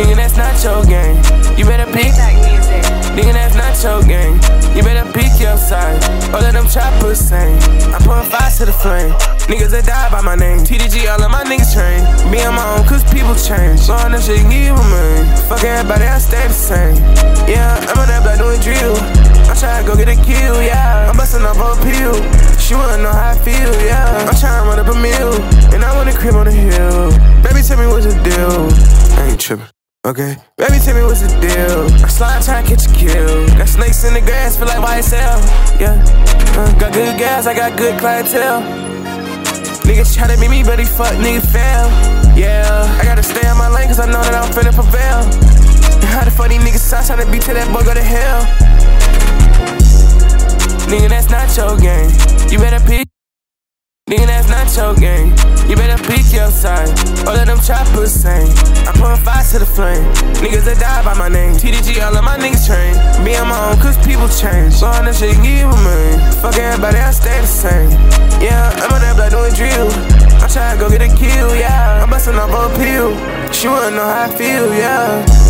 Nigga, that's not your game. You better pick. Nigga, that's not your game. You better pick your side. All of them choppers sing. I'm putting fire to the flame. Niggas that die by my name. TDG, all of my niggas train. Me on my own, cause people change. On that shit, give a man. Fuck everybody, I stay the same. Kill, yeah. I'm busting up a pill. She wanna know how I feel, yeah. I'm trying to run up a meal. And I want a crib on the hill. Baby, tell me what's the deal. I ain't tripping. Okay, baby, tell me what's the deal. I slide trying to catch a kill. Got snakes in the grass, feel like YSL. Yeah, uh, got good gas, I got good clientele. Niggas try to meet me, but he fuck nigga fail. Yeah, I gotta stay on my lane, cause I know that I'm finna prevail. And how the fuck these niggas stop trying to beat till that boy go to hell? You better pick. Nigga, that's not your game. You better pick your side. All of them choppers sing. I put a fire to the flame. Niggas that die by my name. TDG, all of my niggas train. Me on my own, cause people change. So on that shit, give man. Fuck everybody, I stay the same. Yeah, I'm on that block doing drill. I'm trying to go get a kill, yeah. I'm busting off a pill. She wanna know how I feel, yeah.